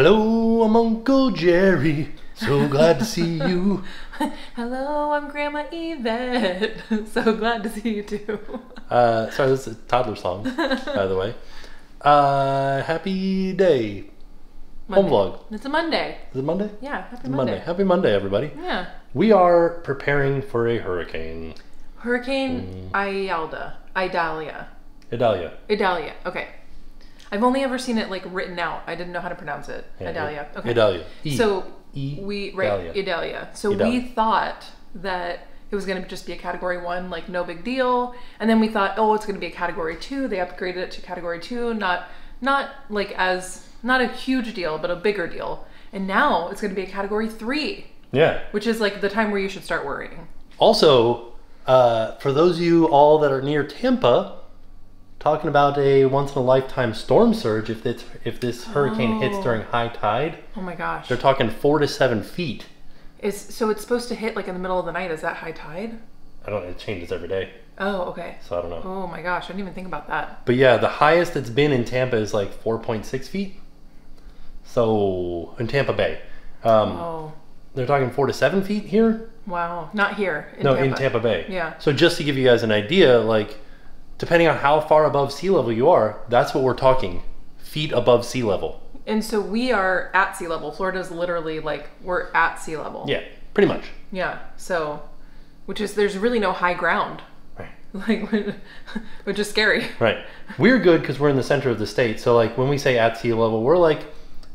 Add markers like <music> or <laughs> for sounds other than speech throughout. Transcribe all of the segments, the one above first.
Hello, I'm Uncle Jerry. So glad to see you. <laughs> Hello, I'm Grandma Yvette. <laughs> so glad to see you too. Uh, sorry, this is a toddler song, by the way. Uh, happy day. Home Monday. vlog. It's a Monday. Is it Monday? Yeah, happy It's Monday. Monday. Happy Monday, everybody. Yeah. We are preparing for a hurricane. Hurricane Ialda. Idalia. Idalia. Idalia. Okay. I've only ever seen it like written out. I didn't know how to pronounce it. Yeah, Idalia. Okay. Idalia. E. So E- we right Idalia. Idalia. So we thought that it was going to just be a category one, like no big deal, and then we thought, oh, it's going to be a category two. They upgraded it to category two, not not like as not a huge deal, but a bigger deal. And now it's going to be a category three, Yeah. which is like the time where you should start worrying. Also, uh, for those of you all that are near Tampa, talking about a once in a lifetime storm surge. If this if this hurricane hits Oh. during high tide, Oh my gosh. they're talking four to seven feet. Is so it's supposed to hit like in the middle of the night. Is that high tide? I don't. It changes every day, Oh, okay. so I don't know. Oh my gosh, I didn't even think about that. But yeah, the highest it's been in Tampa is like four point six feet. So in Tampa Bay, um, Oh, they're talking four to seven feet here. wow. Not here. In no, Tampa. in Tampa Bay. Yeah. So just to give you guys an idea, like depending on how far above sea level you are, that's what we're talking. Feet above sea level. And so we are at sea level. Florida's literally like we're at sea level. Yeah, pretty much. Yeah. So, which is there's really no high ground. Right. <laughs> Like, <laughs> which is scary. <laughs> Right. We're good because we're in the center of the state. So like when we say at sea level, we're like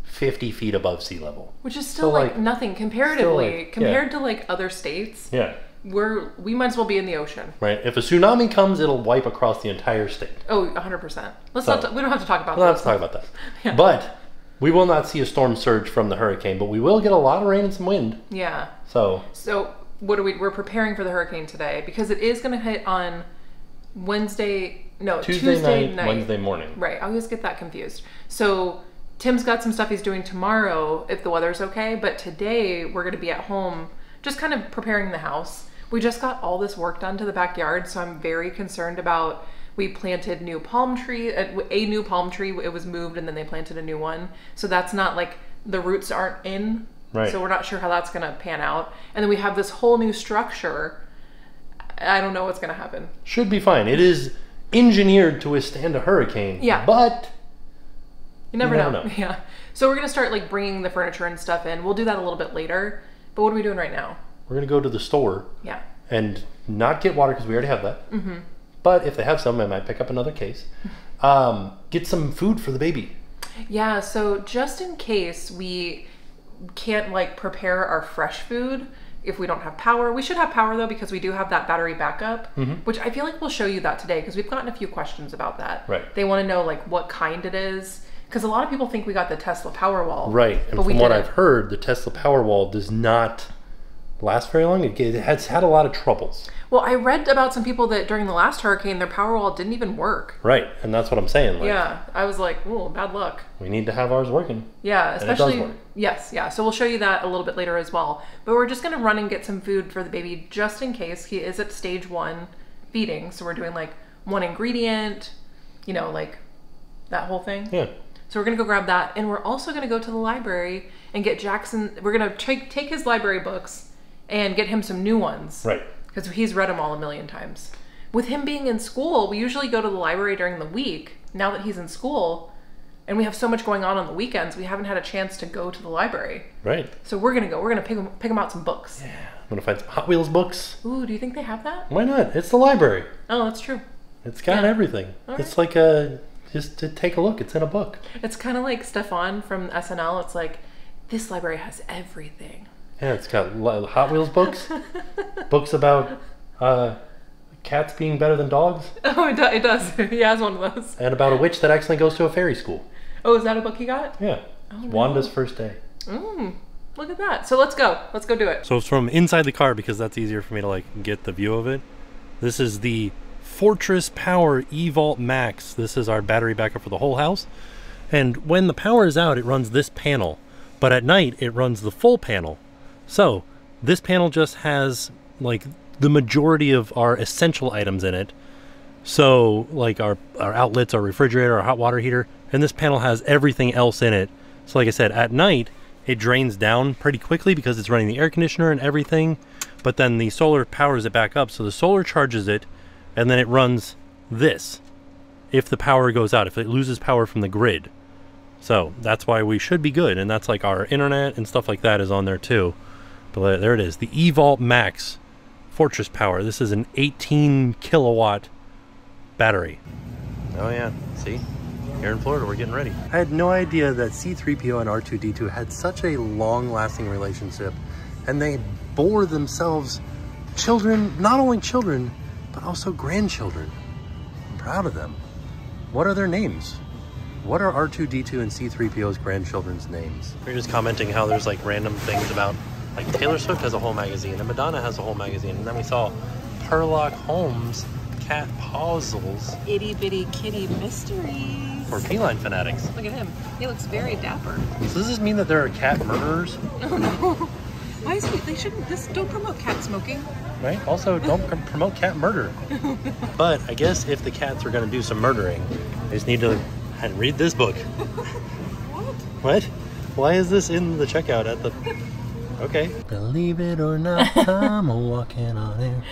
50 feet above sea level. Which is still So, like, like- nothing comparatively like- yeah. compared to like other states. Yeah. We're we might as well be in the ocean. Right. If a tsunami comes, it'll wipe across the entire state. Oh, 100%. Let's So- not t- we don't have to talk about We'll have this. to talk about that. <laughs> Yeah. But we will not see a storm surge from the hurricane, but we will get a lot of rain and some wind. Yeah. So So what are we? We're preparing for the hurricane today because it is going to hit on Wednesday. No, Tuesday, Tuesday, night, night. Wednesday morning. Right. I always get that confused. So Tim's got some stuff he's doing tomorrow if the weather's okay, but today we're going to be at home just kind of preparing the house. We just got all this work done to the backyard, so I'm very concerned about we planted new palm tree, uh, a a new palm tree. It was moved and then they planted a new one. So that's not like the roots aren't in. Right. So we're not sure how that's going to pan out. And then we have this whole new structure. I don't know what's going to happen. Should be fine. It is engineered to withstand a hurricane. Yeah. But You never, never know. know. <laughs> Yeah. So we're gonna start like bringing the furniture and stuff in. We'll do that a little bit later. But what are we doing right now? We're going to go to the store Yeah. and not get water because we already have that. Mm-hmm. But if they have some, I might pick up another case. <laughs> Um, get some food for the baby. Yeah. So just in case we can't like prepare our fresh food if we don't have power, we should have power though because we do have that battery backup, Mm-hmm. which I feel like we'll show you that today because we've gotten a few questions about that. Right. They want to know like what kind it is because a lot of people think we got the Tesla Powerwall. Right. And But we from what didn't. I've heard, the Tesla Powerwall does not last very long. It, it has had a lot of troubles. Well, I read about some people that during the last hurricane their Powerwall didn't even work. Right. And that's what I'm saying. Like, Yeah, I was like, "Ooh, bad luck." We need to have ours working. Yeah, especially yes, yeah. So we'll show you that a little bit later as well. But we're just gonna run and get some food for the baby just in case he is at stage one feeding. So we're doing like one ingredient, you know, like that whole thing. Yeah. So we're gonna go grab that, and we're also gonna go to the library and get Jackson. We're gonna take take his library books and get him some new ones Right. because he's read them all a million times. With him being in school, we usually go to the library during the week. Now that he's in school, and we have so much going on on the weekends, we haven't had a chance to go to the library. Right. So we're gonna go. We're gonna pick him, pick him out some books. Yeah, I'm going to find some Hot Wheels books. Ooh, do you think they have that? Why not? It's the library. Oh, that's true. It's got Yeah. everything. All It's like a just to take a look. It's in a book. It's kind of like Stefan from SNL. It's like this library has everything. Yeah, it's got Hot Wheels books, <laughs> books about uh, cats being better than dogs, Oh, it, do- it does. <laughs> he has one of those. and about a witch that accidentally goes to a fairy school. Oh, is that a book he got? Yeah. Oh, no. Wanda's first day. Mm, look at that. So let's go. Let's go do it. So it's from inside the car because that's easier for me to like get the view of it. This is the Fortress Power eVault Max. This is our battery backup for the whole house. And when the power is out, it runs this panel. But at night, it runs the full panel. So this panel just has like the majority of our essential items in it. So like our, our outlets, our refrigerator, our hot water heater, and this panel has everything else in it So, like I said, at night it drains down pretty quickly because it's running the air conditioner and everything. But then the solar powers it back up. So the solar charges it, and then it runs this if the power goes out, if it loses power from the grid. So that's why we should be good. And that's like our internet and stuff like that is on there too. But there it is the eVault Max Fortress Power. This is an 18 kilowatt battery. Oh, yeah. See? Here in Florida, we're getting ready. I had no idea that C3PO and R2D2 had such a long lasting relationship and they bore themselves children, not only children, but also grandchildren. I'm proud of them. What are their names? What are R2D2 and C3PO's grandchildren's names? We're just commenting how there's like random things about like Taylor Swift has a whole magazine and Madonna has a whole magazine. And then we saw Sherlock Holmes cat puzzles Itty bitty kitty mysteries. for feline fanatics. Look at him. He looks very dapper. So does this mean that there are cat murderers? Oh <laughs> no. Why is he? They shouldn't. This don't promote cat smoking. Right? Also, don't promote cat murder. <laughs> but I guess if the cats are going to do some murdering, they just need to and read this book. <laughs> What? What? Why is this in the checkout at the? Okay. Believe it or not, <laughs> I'm walking on air.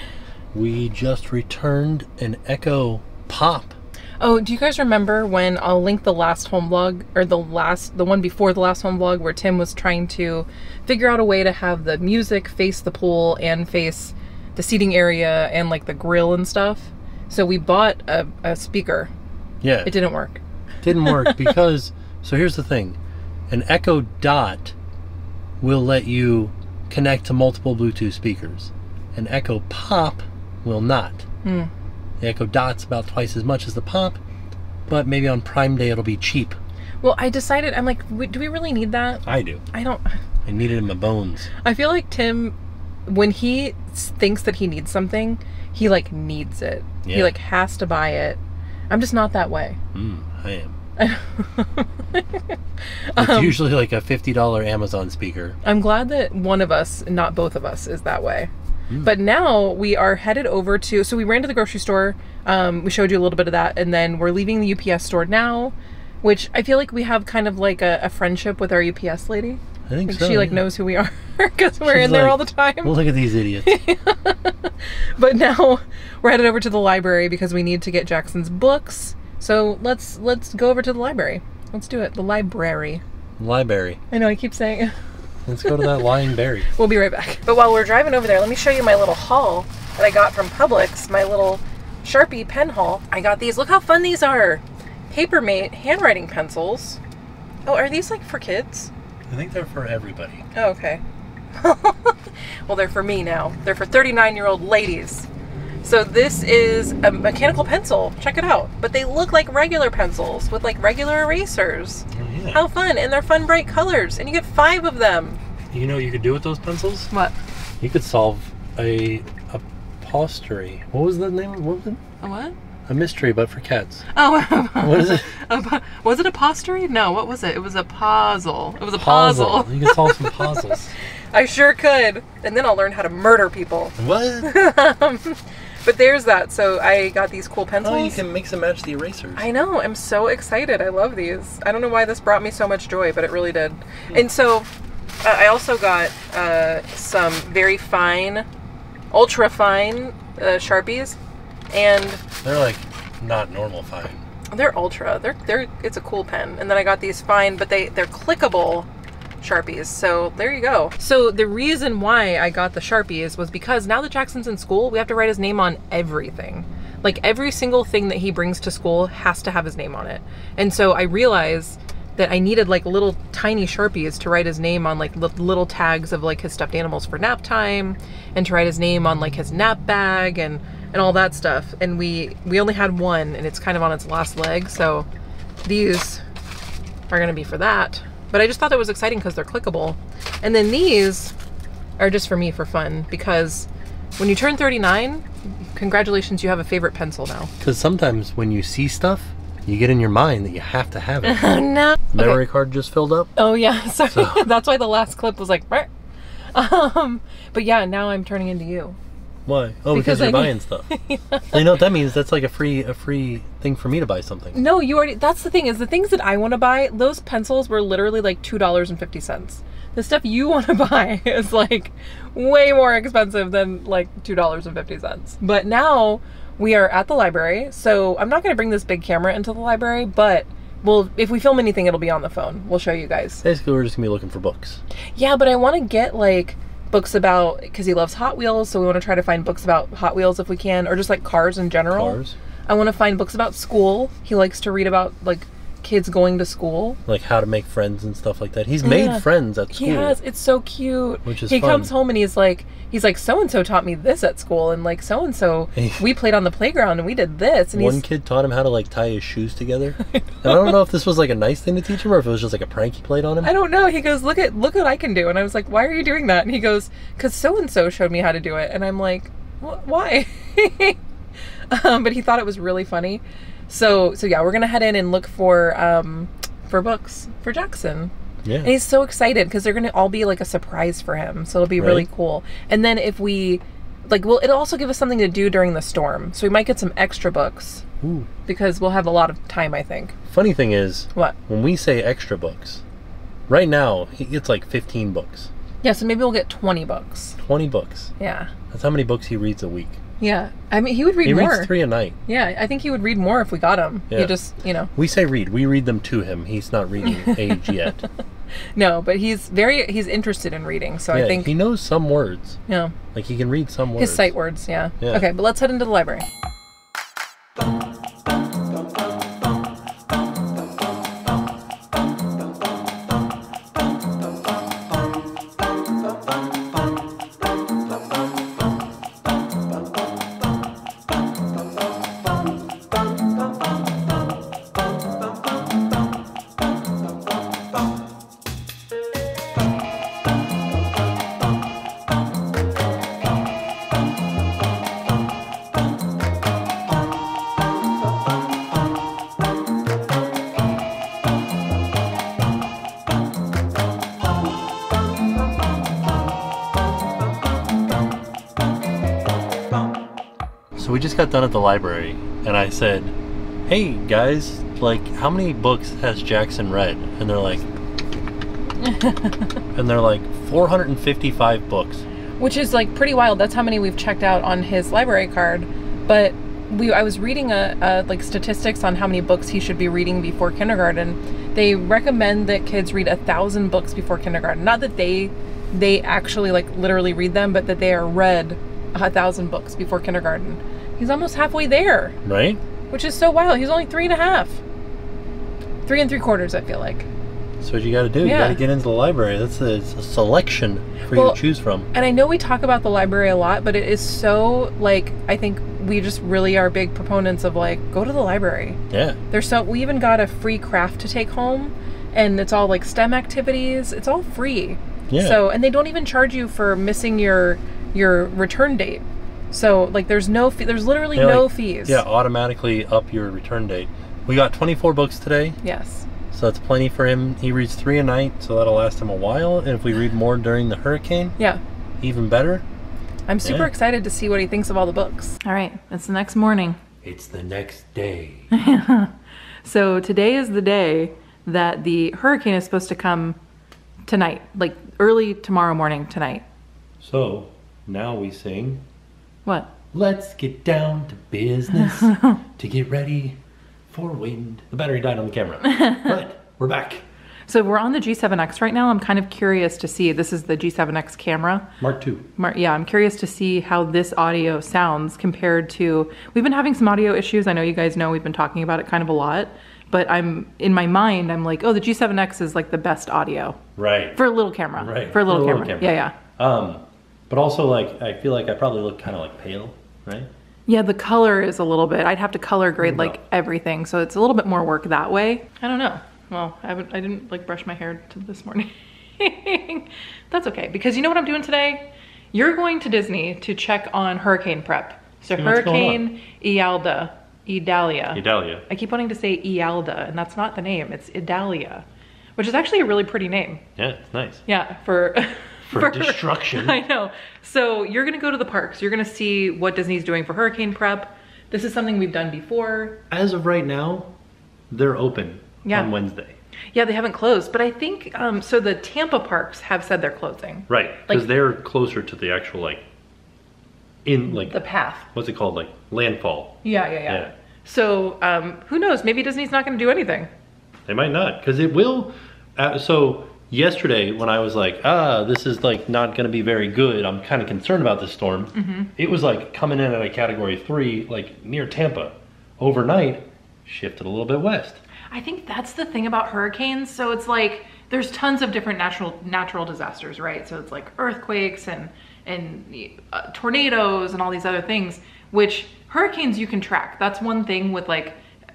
We just returned an Echo Pop. Oh, do you guys remember when I'll link the last home vlog or the last the one before the last home vlog where Tim was trying to figure out a way to have the music face the pool and face the seating area and like the grill and stuff. So we bought a, a speaker. Yeah. It didn't work. didn't work <laughs> because so here's the thing an echo dot will let you connect to multiple bluetooth speakers an echo pop will not Hmm. the echo dot's about twice as much as the pop but maybe on prime day it'll be cheap Well, I decided I'm like, do we really need that? i do I don't. <laughs> i need it in my bones I feel like Tim, when he thinks that he needs something, he like needs it. He like has to buy it. I'm just not that way. mm, i am <laughs> it's usually like a $50 amazon speaker I'm glad that one of us, not both of us, is that way. But now we are headed over to. So we ran to the grocery store. Um, we showed you a little bit of that, and then we're leaving the UPS store now, which I feel like we have kind of like a, a friendship with our UPS lady. i think Like so she like yeah. knows who we are <laughs> because we're She's in there like, all the time. well look at these idiots <laughs> But now we're headed over to the library because we need to get Jackson's books. So let's let's go over to the library. Let's do it. The library. library I know I keep saying. it. <laughs> let's go to that lying berry <laughs> We'll be right back. But while we're driving over there, let me show you my little haul that I got from Publix. My little Sharpie pen haul. I got these. Look how fun these are. Papermate handwriting pencils. Oh, are these like for kids? i think they're for everybody Oh, okay. <laughs> well, they're for me now. They're for 39 year old ladies. So this is a mechanical pencil. Check it out. But they look like regular pencils with like regular erasers. oh, yeah. How fun! And they're fun, bright colors. And you get five of them. You know what you could do with those pencils? What? You could solve a apostry. What was the name? What was it? A what? A mystery, but for cats. Oh, <laughs> What is it? <laughs> a was it a postery? No, what was it? It was a puzzle. It was a puzzle. You could solve some <laughs> puzzles. I sure could. And then I'll learn how to murder people. what? But there's that. So I got these cool pencils. Oh, you can mix and match the erasers. I know. I'm so excited. I love these. I don't know why this brought me so much joy, but it really did. And so uh, I also got uh, some very fine, ultra fine uh, Sharpies. And They're like not normal fine. they're ultra. They're they're it's a cool pen. And then I got these fine, but they they're clickable Sharpies. So there you go. So the reason why I got the Sharpies was because now that Jackson's in school, we have to write his name on everything. Like every single thing that he brings to school has to have his name on it. And so I realized that I needed like little tiny Sharpies to write his name on like little tags of like his stuffed animals for nap time and to write his name on like his nap bag and and all that stuff. And we we only had one and it's kind of on its last leg. So these are going to be for that. But I just thought that was exciting because they're clickable. And then these are just for me for fun because when you turn 39, congratulations, you have a favorite pencil now. Because sometimes when you see stuff, you get in your mind that you have to have it. <laughs> No. Memory card just filled up. Oh yeah, <laughs> sorry. So. That's why the last clip was like, <laughs> um, but yeah, now I'm turning into you. Why? Oh, because, Because you're I buying need- stuff. <laughs> You know what that means? That's like a free a free thing for me to buy something. No, you already. That's the thing is the things that I want to buy. Those pencils were literally like two dollars and fifty cents. The stuff you <laughs> want to buy is like way more expensive than like two dollars and fifty cents. But now we are at the library, so I'm not going to bring this big camera into the library, but. Well, if we film anything, it'll be on the phone. We'll show you guys. Basically, we're just gonna be looking for books. Yeah, but I want to get like books about because he loves Hot Wheels, so we want to try to find books about Hot Wheels if we can, or just like cars in general. Cars, I want to find books about school. He likes to read about like kids going to school. like how to make friends and stuff like that. He's made friends at school. He has. It's so cute. Which is he fun. comes home and he's like, he's like, so and so taught me this at school, and like so and so we played on the playground and we did this, and One kid taught him how to like tie his shoes together. <laughs> and I don't know if this was like a nice thing to teach him or if it was just like a prank he played on him. I don't know. He goes, look at look what I can do, and I was like, why are you doing that? And he goes, because so and so showed me how to do it, and I'm like, why? <laughs> um, but he thought it was really funny. So so yeah, we're gonna head in and look for um for books for Jackson. Yeah. And he's so excited because they're gonna all be like a surprise for him. So it'll be really cool. And then if we like well it'll also give us something to do during the storm. So we might get some extra books Ooh. because we'll have a lot of time, I think. Funny thing is, What? when we say extra books, right now he gets like 15 books, Yeah, so maybe we'll get twenty books. 20 books. Yeah. That's how many books he reads a week. Yeah. I mean he would read He more. reads three a night. Yeah, I think he would read more if we got him. Yeah. He just you know. We say read. We read them to him. He's not reading <laughs> age yet. No, but he's very he's interested in reading, so yeah, I think he knows some words. Yeah. Like he can read some words. his sight words, yeah. Yeah. Okay, but let's head into the library. Just got done at the library, and I said, "Hey guys, like, how many books has Jackson read?" And they're like, <laughs> and they're like, 455 books. which is like pretty wild. That's how many we've checked out on his library card. But we, I was reading a, a like statistics on how many books he should be reading before kindergarten. They recommend that kids read a thousand books before kindergarten. Not that they, they actually like literally read them, but that they are read a thousand books before kindergarten. He's almost halfway there, Right? which is so wild. He's only three and a half, three and three quarters. I feel like. That's what you got to do. Yeah. You got to get into the library. That's a, it's a selection for you to choose from. And I know we talk about the library a lot, but it is so like I think we just really are big proponents of like go to the library. Yeah. There's so we even got a free craft to take home, and it's all like STEM activities. It's all free. Yeah. So and they don't even charge you for missing your your return date. So like there's no fee. There's literally They, no like, fees. Yeah, automatically up your return date. We got 24 books today, Yes. so that's plenty for him. He reads three a night, so that'll last him a while. And if we read more during the hurricane, Yeah. even better. I'm super Yeah. excited to see what he thinks of all the books. All right, it's the next morning. It's the next day. <laughs> So today is the day that the hurricane is supposed to come tonight, like early tomorrow morning tonight. So now we sing. What? Let's get down to business <laughs> to get ready for wind. The battery died on the camera, <laughs> but we're back. So we're on the G7X right now. I'm kind of curious to see. This is the G7X camera. Mark two. Mar- Yeah, I'm curious to see how this audio sounds compared to. We've been having some audio issues. I know you guys know we've been talking about it kind of a lot. But I'm in my mind, I'm like, oh, the G7X is like the best audio Right. for a little camera. Right, For a little, for a little camera. camera. Yeah, yeah. Um, but also like I feel like I probably look kind of like pale, right? Yeah, the color is a little bit. I'd have to color grade like everything, so it's a little bit more work that way. I don't know. Well, I would. I didn't like brush my hair to this morning. <laughs> That's okay because you know what I'm doing today. You're going to Disney to check on hurricane prep. So See Hurricane Ialda, Idalia. Idalia. I keep wanting to say Ialda, and that's not the name. It's Idalia, which is actually a really pretty name. Yeah, it's nice. Yeah, for <laughs> for, destruction. <laughs> I know. So you're gonna go to the parks. You're gonna see what Disney's doing for hurricane prep. This is something we've done before. As of right now, they're open Yeah. on Wednesday. Yeah, they haven't closed, but I think um, so. The Tampa parks have said they're closing. Right, because Like- they're closer to the actual like, in like The path. what's it called like landfall. Yeah, yeah, yeah. Yeah. So um, who knows? Maybe Disney's not going to do anything. They might not, because it will. Uh, so yesterday, when I was like, ah, this is like not going to be very good. I'm kind of concerned about this storm. Mm-hmm. It was like coming in at a category three, like near Tampa. Overnight, shifted a little bit west. I think that's the thing about hurricanes. So it's like there's tons of different natural natural disasters, right? So it's like earthquakes and and uh, tornadoes and all these other things, which hurricanes you can track. That's one thing with like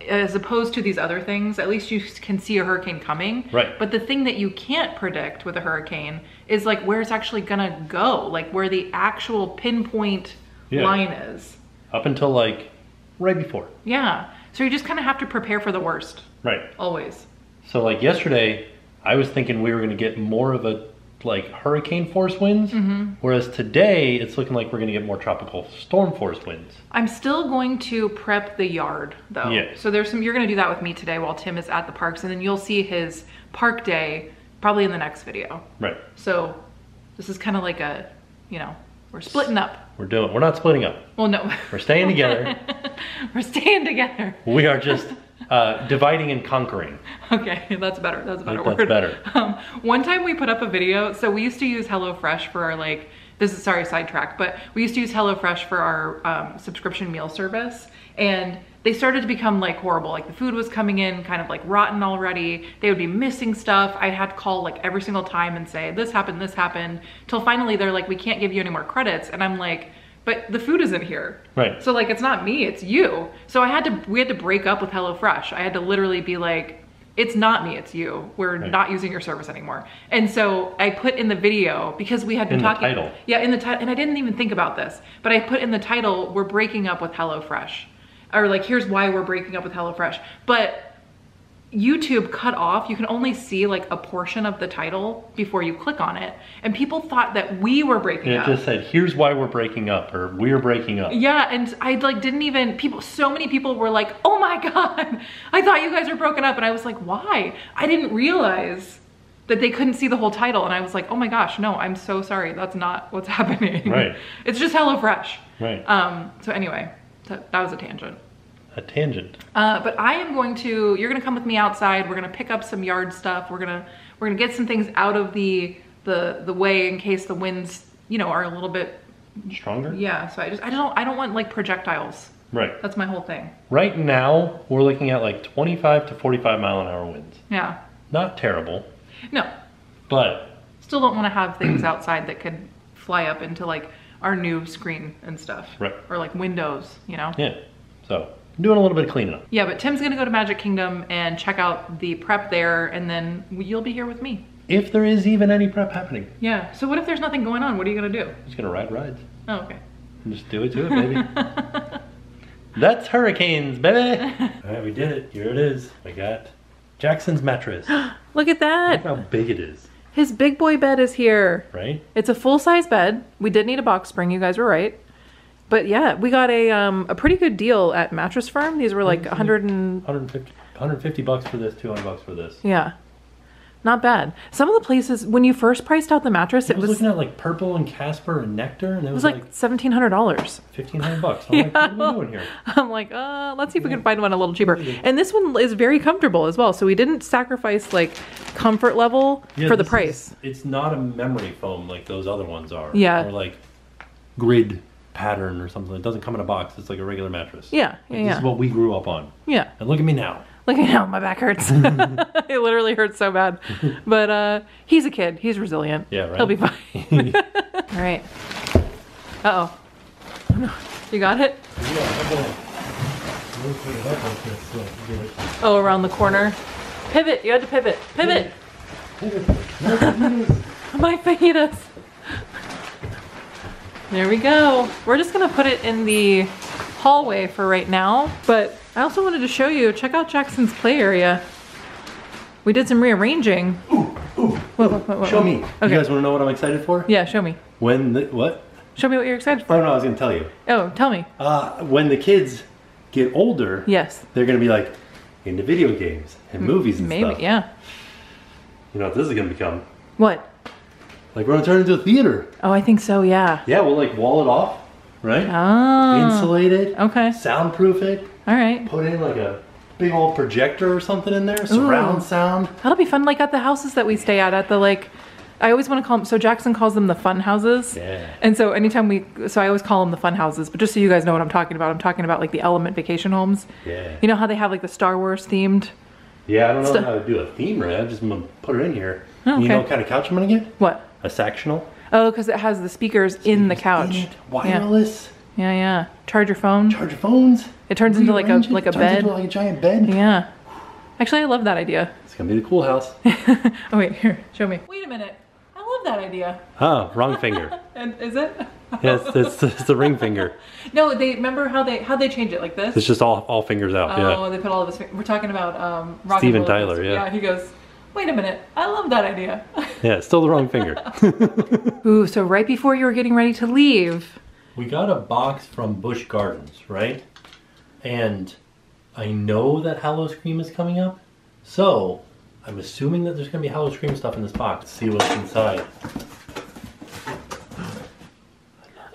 as opposed to these other things, at least you can see a hurricane coming. Right. But the thing that you can't predict with a hurricane is like where it's actually gonna go, like where the actual pinpoint Yeah. line is. Up until like right before. Yeah. So you just kind of have to prepare for the worst, Right. always. So like yesterday, I was thinking we were going to get more of a like hurricane force winds, Mm-hmm. whereas today it's looking like we're going to get more tropical storm force winds. I'm still going to prep the yard though. Yeah. So there's some you're gonna do that with me today while Tim is at the parks and then you'll see his park day probably in the next video. Right. So this is kind of like a, you know, we're splitting up. We're doing. We're not splitting up. Well no. We're staying together. <laughs> we're staying together. we are just uh, dividing and conquering. Okay, <laughs> that's better. That's a better That's word. better. <laughs> Um, one time we put up a video. So we used to use HelloFresh for our like. This is sorry sidetrack, but we used to use HelloFresh for our um, subscription meal service, and they started to become like horrible. Like the food was coming in kind of like rotten already. They would be missing stuff. I had to call like every single time and say this happened, this happened, till finally they're like, we can't give you any more credits, and I'm like. But the food isn't here. Right. So like it's not me, it's you. So I had to we had to break up with HelloFresh. I had to literally be like, it's not me, it's you. We're Right. not using your service anymore. And so I put in the video because we had been In the talking. title. Yeah, in the title, and I didn't even think about this, but I put in the title, we're breaking up with HelloFresh, or like here's why we're breaking up with HelloFresh. But YouTube cut off, you can only see like a portion of the title before you click on it, and people thought that we were breaking And it up. just said, "Here's why we're breaking up," or "We're breaking up." Yeah, and I like didn't even people so many people were like, "Oh my <laughs> god. I thought you guys were broken up." And I was like, "Why?" I didn't realize that they couldn't see the whole title and I was like, "Oh my gosh, no, I'm so sorry. That's not what's <laughs> happening." Right. It's just HelloFresh. Right. Um so anyway, that, that was a tangent. A tangent. Uh, but I am going to. You're going to come with me outside. We're going to pick up some yard stuff. We're gonna we're gonna get some things out of the the the way in case the winds, you know, are a little bit. Stronger. Yeah. So I just I don't I don't want like projectiles. Right. That's my whole thing. Right now, we're looking at like 25 to 45 mile an hour winds. Yeah. Not terrible, No. but Still don't want to have things <clears throat> outside that could fly up into like our new screen and stuff. Right. Or like windows. You know. yeah. So doing a little bit of cleaning up. Yeah. But Tim's gonna go to Magic Kingdom and check out the prep there, and then you'll be here with me. If there is even any prep happening, Yeah. So what if there's nothing going on? What are you gonna do? just gonna ride rides. Oh, okay. And just do it to it, baby. <laughs> That's hurricanes, baby. All right, we did it. Here it is. We got Jackson's mattress. Look <gasps> Look at that. how big it is, His big boy bed is here. right? It's a full size bed. We did need a box spring. You guys were right. But yeah, we got a um, a pretty good deal at Mattress Firm. These were like Mhm. 100 and 150, 150 bucks for this, 200 bucks for this. yeah, not bad. Some of the places when you first priced out the mattress, I it was, was looking at like purple and Casper and Nectar, and it it was, was like seventeen hundred dollars. 1500 bucks. <laughs> I'm like, what are we doing here? <laughs> I'm like, uh, let's see if we can find one a little cheaper. And this one is very comfortable as well. So we didn't sacrifice like comfort level Yeah, for the price. is- it's not a memory foam like those other ones are. Yeah. Or like grid pattern or something. It doesn't come in a box. It's like a regular mattress. Yeah, yeah, This yeah. is what we grew up on. yeah. And look at me now. Look at how my back hurts. <laughs> <laughs> it literally hurts so bad. <laughs> But uh, he's a kid. He's resilient. Yeah, right. He'll be fine. All right. Uh oh. You got it? Oh, around the corner. Pivot. You had to pivot. Pivot. my fajitas. There we go. We're just gonna put it in the hallway for right now. But I also wanted to show you, check out Jackson's play area. We did some rearranging. Ooh, What, what, what, what, Show me. Okay. You guys want to know what I'm excited for? Yeah, show me. When the what? Show me what you're excited for. Don't know. I was gonna tell you. Oh, tell me. Uh, when the kids get older, Yes. they're gonna be like into video games and movies and stuff. Maybe, stuff. yeah. You know what this is gonna become? What? Like we're gonna turn it into a theater. Oh, I think so, yeah. Yeah, we'll like wall it off, right? Oh. Insulate it. Okay. Soundproof it. All right. Put in like a big old projector or something in there. Surround Ooh. sound. That'll be fun, like at the houses that we stay at, at the like, I always want to call them, so Jackson calls them the fun houses. Yeah. And so anytime we, so I always call them the fun houses, but just so you guys know what I'm talking about, I'm talking about like the Element Vacation Homes. Yeah. You know how they have like the Star Wars themed? Yeah, I don't know Stuff- how to do a theme right. I'm just gonna put it in here. Oh, You know what kind of couch I'm gonna get? What? A sectional. Oh, because it has the speakers in the couch. In it, Yeah. wireless. yeah, yeah. Charge your phone. Charge your phones. It turns into like a rearrange it, like a turns bed. Into like a giant bed. Yeah. Actually, I love that idea. It's gonna be the cool house. <laughs> oh wait, here, show me. Wait a minute. I love that idea. oh, wrong finger. <laughs> And is it? yes, it's, it's the ring finger. <laughs> No, they remember how they how they change it like this. It's just all all fingers out. Oh, yeah. they put all of his. We're talking about um, rock and Steven roller Tyler, coaster. yeah. Yeah, he goes. Wait a minute. I love that idea. <laughs> Yeah, still the wrong finger. <laughs> Ooh, so right before you were getting ready to leave. We got a box from Busch Gardens, right? And I know that Howl-O-Scream is coming up. So I'm assuming that there's gonna be Howl-O-Scream stuff in this box. Let's see what's inside.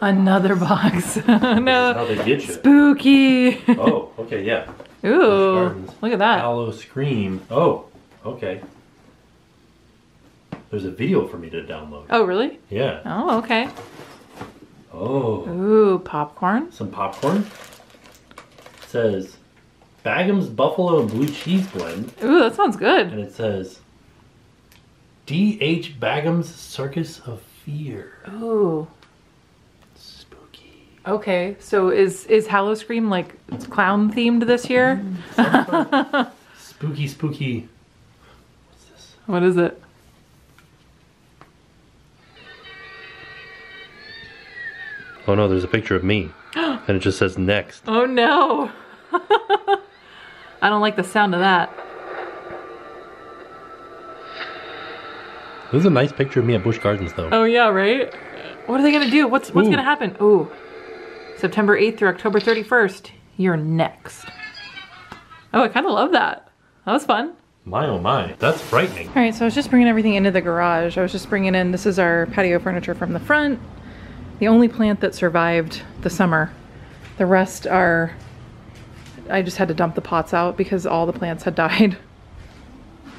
Another box. <laughs> This is how they get you. Spooky. Oh, okay, yeah. Ooh, look at that. Howl-O-Scream. Oh, okay. There's a video for me to download. Oh, really? Yeah. Oh, okay. Oh, Ooh, popcorn. some popcorn. It says Bagham's Buffalo and Blue Cheese Blend. Ooh, that sounds good. And it says D.H. Bagham's Circus of Fear. Ooh. Spooky. Okay, so is is Howl-O-Scream like clown themed this year? Mm, <laughs> spooky, spooky. What's this? What is it? Oh no, there's a picture of me. <gasps> and it just says next. Oh no. <laughs> I don't like the sound of that. This is a nice picture of me at Busch Gardens though. Oh yeah, right? What are they gonna do? What's what's Ooh. gonna happen? Ooh. September 8th through October 31st. You're next. Oh, I kind of love that. That was fun. My oh my, that's frightening. All right, so I was just bringing everything into the garage. I was just bringing in, this is our patio furniture from the front. The only plant that survived the summer. The rest are, I just had to dump the pots out because all the plants had died.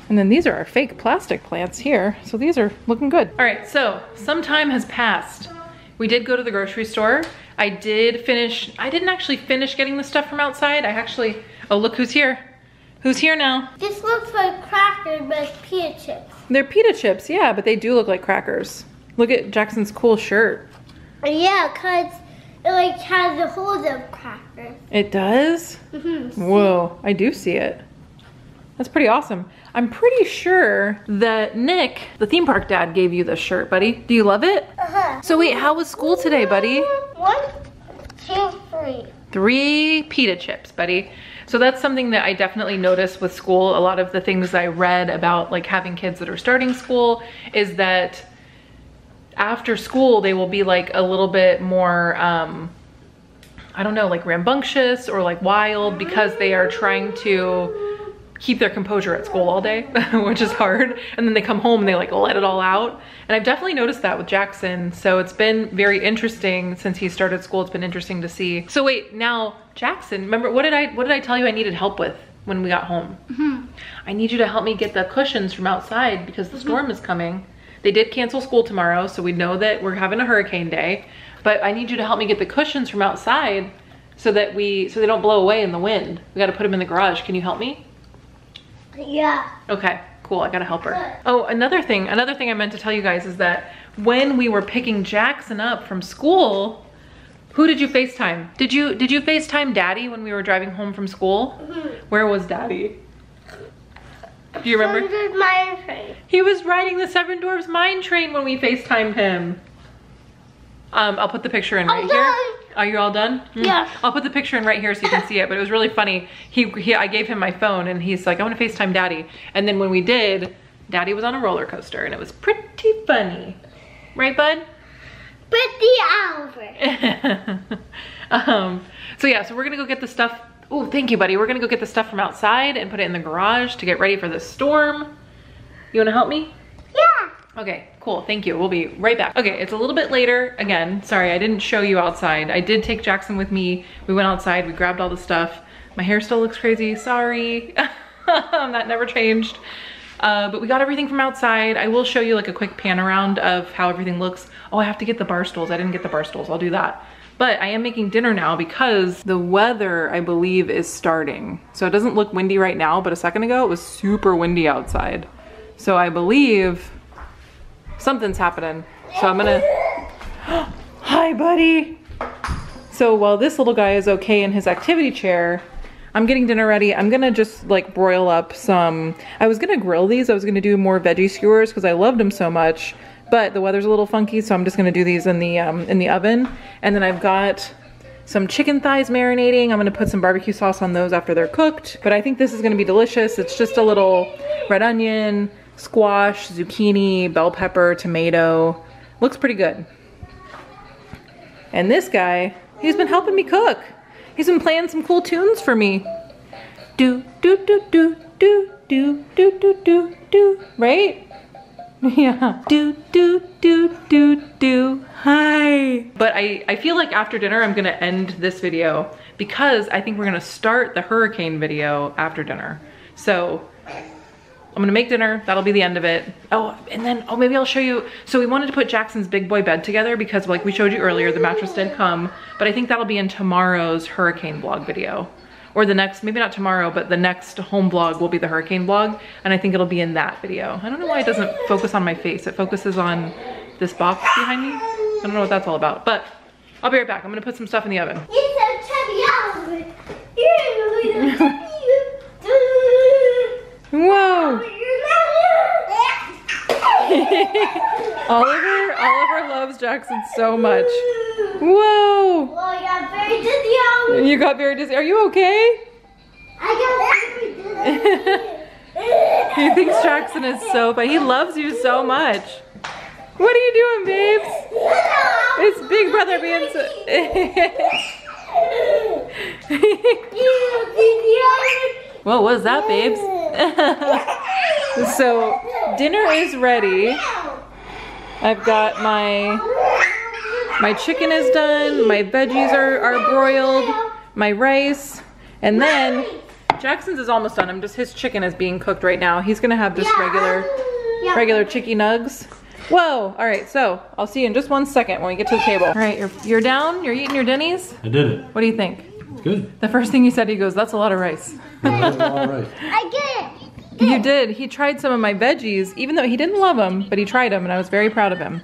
And then these are our fake plastic plants here. So these are looking good. All right, so some time has passed. We did go to the grocery store. I did finish, I didn't actually finish getting the stuff from outside. I actually, oh look who's here. Who's here now? This looks like crackers, but it's pita chips. They're pita chips, yeah, but they do look like crackers. Look at Jackson's cool shirt. Yeah, cause it like has the holes of crackers. It does? Mm-hmm. Whoa, I do see it. That's pretty awesome. I'm pretty sure that Nick, the theme park dad, gave you this shirt, buddy. Do you love it? Uh-huh. So wait, how was school today, buddy? One, two, three. Three pita chips, buddy. So that's something that I definitely noticed with school. A lot of the things I read about like having kids that are starting school is that after school they will be like a little bit more um I don't know, like rambunctious or like wild because they are trying to keep their composure at school all day, <laughs> which is hard. And then they come home and they like let it all out. And I've definitely noticed that with Jackson. So it's been very interesting since he started school. It's been interesting to see. So wait, now Jackson, remember what did I what did I tell you I needed help with when we got home? I need you to help me get the cushions from outside because the storm is coming. They did cancel school tomorrow, so we know that we're having a hurricane day. But I need you to help me get the cushions from outside so that we so they don't blow away in the wind. We got to put them in the garage. Can you help me? Yeah. Okay, cool. I gotta help her. Oh, another thing, another thing I meant to tell you guys is that when we were picking Jackson up from school, who did you FaceTime? Did you did you FaceTime Daddy when we were driving home from school? Mm-hmm. Where was Daddy? Do you remember? My face. He was riding the Seven Dwarfs Mine Train when we FaceTimed him. Um, I'll put the picture in right here. Are you all done? Mm. Yes. I'll put the picture in right here so you can see it. But it was really funny. He, he I gave him my phone and he's like, I want to FaceTime Daddy. And then when we did, Daddy was on a roller coaster and it was pretty funny. Right, bud? Pretty over. <laughs> um, so yeah, so we're gonna go get the stuff. Oh, thank you, buddy. We're gonna go get the stuff from outside and put it in the garage to get ready for the storm. You wanna help me? Yeah. Okay, cool, thank you. We'll be right back. Okay, it's a little bit later. Again, sorry, I didn't show you outside. I did take Jackson with me. We went outside, we grabbed all the stuff. My hair still looks crazy, sorry. <laughs> that never changed. Uh, but we got everything from outside. I will show you like a quick pan around of how everything looks. Oh, I have to get the bar stools. I didn't get the bar stools. I'll do that. But I am making dinner now because the weather, I believe, is starting. So it doesn't look windy right now, but a second ago it was super windy outside. So I believe something's happening. So I'm gonna, <gasps> hi buddy. So while this little guy is okay in his activity chair, I'm getting dinner ready. I'm gonna just like broil up some, I was gonna grill these. I was gonna do more veggie skewers because I loved them so much, but the weather's a little funky. So I'm just gonna do these in the, um, in the oven. And then I've got some chicken thighs marinating. I'm gonna put some barbecue sauce on those after they're cooked. But I think this is gonna be delicious. It's just a little red onion, squash, zucchini, bell pepper, tomato. Looks pretty good. And this guy, he's been helping me cook. He's been playing some cool tunes for me. Do, do, do, do, do, do, do, do, do, do, right? <laughs> Yeah. Do, do, do, do, do. Hi. But I, I feel like after dinner, I'm gonna end this video because I think we're gonna start the hurricane video after dinner. So I'm gonna make dinner. That'll be the end of it. Oh, and then, oh, maybe I'll show you. So we wanted to put Jackson's big boy bed together because like we showed you earlier, the mattress did come, but I think that'll be in tomorrow's hurricane vlog video. Or the next, maybe not tomorrow, but the next home vlog will be the hurricane vlog. And I think it'll be in that video. I don't know why it doesn't focus on my face. It focuses on this box behind me. I don't know what that's all about, but I'll be right back. I'm gonna put some stuff in the oven. It's a chubby over. <laughs> Whoa! <laughs> Oliver, Oliver loves Jackson so much. Whoa! Well, you got very dizzy. You got very dizzy. Are you okay? I got very dizzy. <laughs> He thinks Jackson is so funny. He loves you so much. What are you doing, babes? It's Big Brother being so. <laughs> what was that, babes? <laughs> so, dinner is ready. I've got my my chicken is done, my veggies are, are broiled, my rice, and then Jackson's is almost done. I'm just his chicken is being cooked right now. He's gonna have just regular Yeah. regular chicky nugs. Whoa! All right, so I'll see you in just one second when we get to the table. All right, you're you're down. You're eating your Denny's. I did it. What do you think? It's good. The first thing he said, he goes, "That's a lot of rice." All right. I get it. You did. He tried some of my veggies, even though he didn't love them, but he tried them, and I was very proud of him.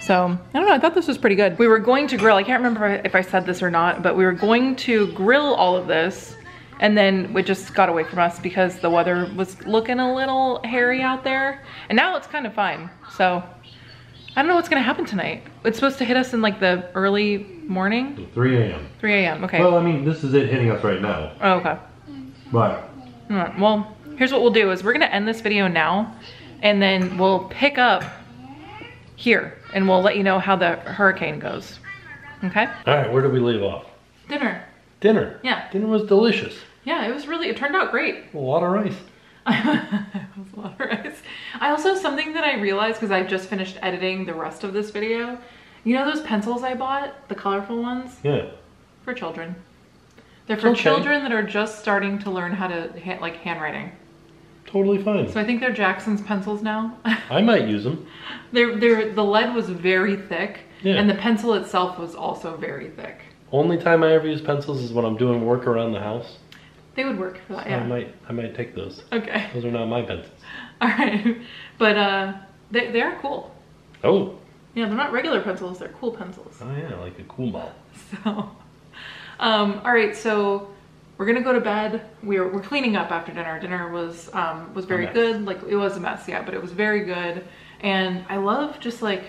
So, I don't know, I thought this was pretty good. We were going to grill, I can't remember if I said this or not, but we were going to grill all of this, and then it just got away from us because the weather was looking a little hairy out there. And now it's kind of fine, so I don't know what's gonna happen tonight. It's supposed to hit us in like the early morning, 3 a.m. 3 a.m., okay. Well, I mean, this is it hitting us right now. oh, okay. But Alright, well, here's what we'll do is we're gonna end this video now and then we'll pick up here and we'll let you know how the hurricane goes. Okay? all right, where did we leave off? Dinner. Dinner. Yeah. Dinner was delicious. Yeah, it was really, it turned out great. A lot of rice. <laughs> it was a lot of rice. I also, something that I realized because I just finished editing the rest of this video, you know those pencils I bought? The colorful ones? Yeah. For children. They're for Okay. children that are just starting to learn how to, ha- like, handwriting. Totally fine. So I think they're Jackson's pencils now. <laughs> I might use them. They're, they're, the lead was very thick, Yeah. and the pencil itself was also very thick. Only time I ever use pencils is when I'm doing work around the house. They would work for that, I yeah. might I might take those. Okay, <laughs> Those are not my pencils. all right. But uh, they, they are cool. Oh. Yeah, they're not regular pencils, they're cool pencils. Oh yeah, like a cool ball. <laughs> So, um, all right, so we're gonna go to bed. We're, we're cleaning up after dinner. Dinner was um, was very good. Like it was a mess, yeah, but it was very good. And I love just like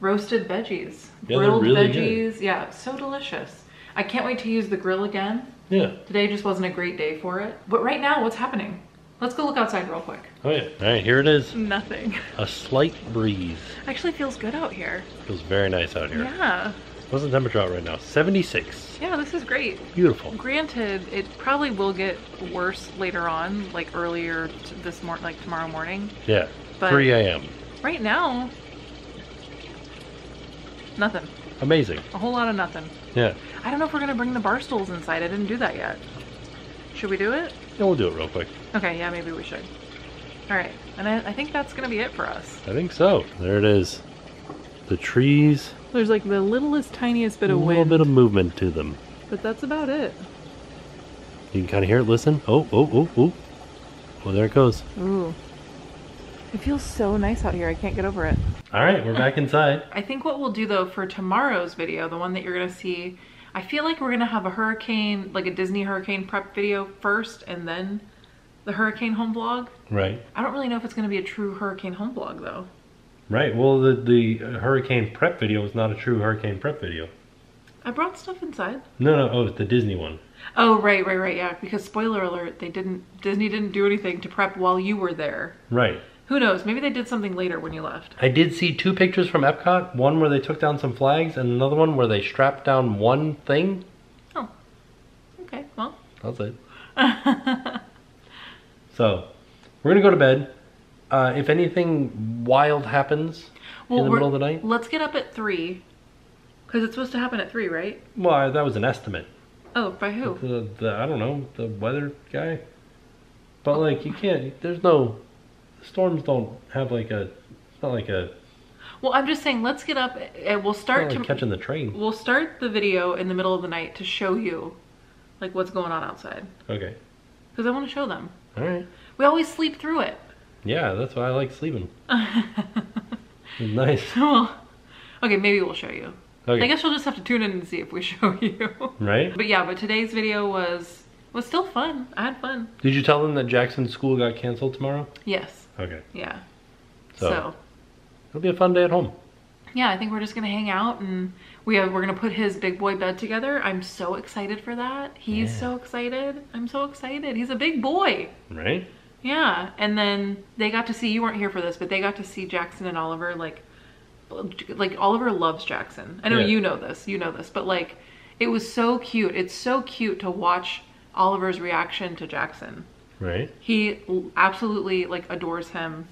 roasted veggies, Yeah, grilled really good. veggies. Yeah, so delicious. I can't wait to use the grill again. Yeah. Today just wasn't a great day for it. But right now, what's happening? Let's go look outside real quick. Oh yeah. All right, here it is. Nothing. A slight breeze. Actually feels good out here. Feels very nice out here. Yeah. What's the temperature out right now? 76. Yeah, this is great. Beautiful. Granted, it probably will get worse later on, like earlier t- this morning, like tomorrow morning. Yeah. But- 3 a.m. Right now, nothing. Amazing. A whole lot of nothing. Yeah. I don't know if we're gonna bring the bar stools inside. I didn't do that yet. Should we do it? Yeah, we'll do it real quick. Okay, yeah, maybe we should. All right, and I, I think that's gonna be it for us. I think so. There it is. The trees, There's like the littlest, tiniest bit of wind. a of little wind, bit of movement to them. but that's about it. You can kind of hear it. Listen. Oh, oh, oh, oh. Well, there it goes. Ooh, it feels so nice out here. I can't get over it. All right, we're back inside. I think what we'll do though for tomorrow's video, the one that you're gonna see, I feel like we're gonna have a hurricane, like a Disney hurricane prep video first, and then the hurricane home vlog. Right. I don't really know if it's gonna be a true hurricane home vlog though. Right. Well, the the hurricane prep video is not a true hurricane prep video. I brought stuff inside. No, no. Oh, it's the Disney one. Oh right, right, right, yeah. Because spoiler alert, they didn't Disney didn't do anything to prep while you were there. Right. Who knows? Maybe they did something later when you left. I did see two pictures from Epcot. One where they took down some flags, and another one where they strapped down one thing. Oh. Okay, well. That's it. <laughs> so, we're gonna go to bed. Uh, if anything wild happens well in the middle of the night, Let's get up at three. Because it's supposed to happen at three, right? well, that was an estimate. Oh, by who? The, the I don't know the weather guy, but like you can't. There's no storms. Don't have like a. It's not like a. Well, I'm just saying, let's get up and we'll start like to catching the train. we'll start the video in the middle of the night to show you like what's going on outside Okay. because I want to show them. All right. We always sleep through it. Yeah, that's why I like sleeping. <laughs> Nice. well, okay, maybe we'll show you. Okay. I guess you'll just have to tune in and see if we <laughs> show you. Right? but yeah, but today's video was was still fun. I had fun. Did you tell them that Jackson's school got canceled tomorrow? Yes. Okay. Yeah. So, so it'll be a fun day at home. yeah, I think we're just gonna hang out and we have we're gonna put his big boy bed together. I'm so excited for that. He's Yeah. so excited. I'm so excited. He's a big boy. Right? Yeah, and then they got to see you weren't here for this, but they got to see Jackson and Oliver like like Oliver loves Jackson. I know Yeah. you know this, you know this, but like it was so cute. It's so cute to watch Oliver's reaction to Jackson. Right? He absolutely like adores him.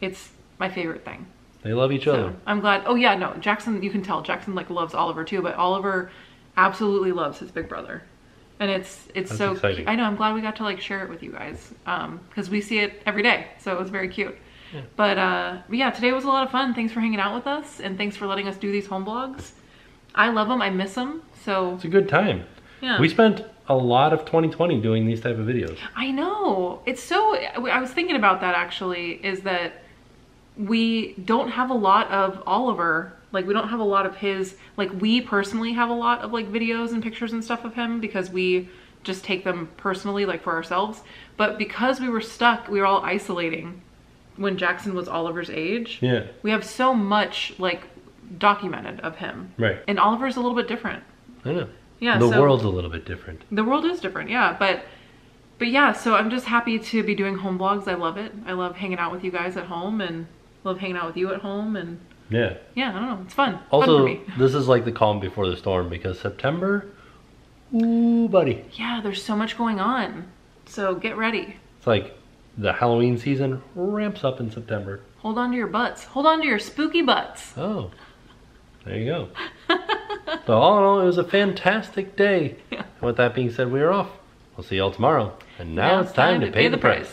It's my favorite thing. They love each So other. I'm glad. Oh yeah, no, Jackson. You can tell Jackson like loves Oliver too, but Oliver absolutely loves his big brother, and it's it's That's so. exciting. I know. I'm glad we got to like share it with you guys because we see it every day, so it was very cute. But uh, but yeah, today was a lot of fun. Thanks for hanging out with us, and thanks for letting us do these home vlogs I love them. I miss them. So It's a good time. yeah, We spent a lot of 2020 doing these type of videos. I know. It's so. I was thinking about that actually. Is that we don't have a lot of Oliver. Like we don't have a lot of his. Like we personally have a lot of like videos and pictures and stuff of him because we just take them personally, like for ourselves. But because we were stuck, we were all isolating when Jackson was Oliver's age. Yeah. We have so much like documented of him. Right. And Oliver's a little bit different. I know. Yeah. the so- world's a little bit different. the world is different yeah but but yeah so i'm just happy to be doing home vlogs i love it i love hanging out with you guys at home and love hanging out with you at home and Yeah. yeah i don't know it's fun fun Also, me <laughs> this is like the calm before the storm because September, ooh, buddy. yeah there's so much going on so get ready It's like the Halloween season ramps up in September. hold on to your butts hold on to your spooky butts Oh, there you go. <laughs> so all in all, it was a fantastic day. Yeah. With that being said, we are off. We'll see y'all tomorrow. And now, it's time, to pay, the price.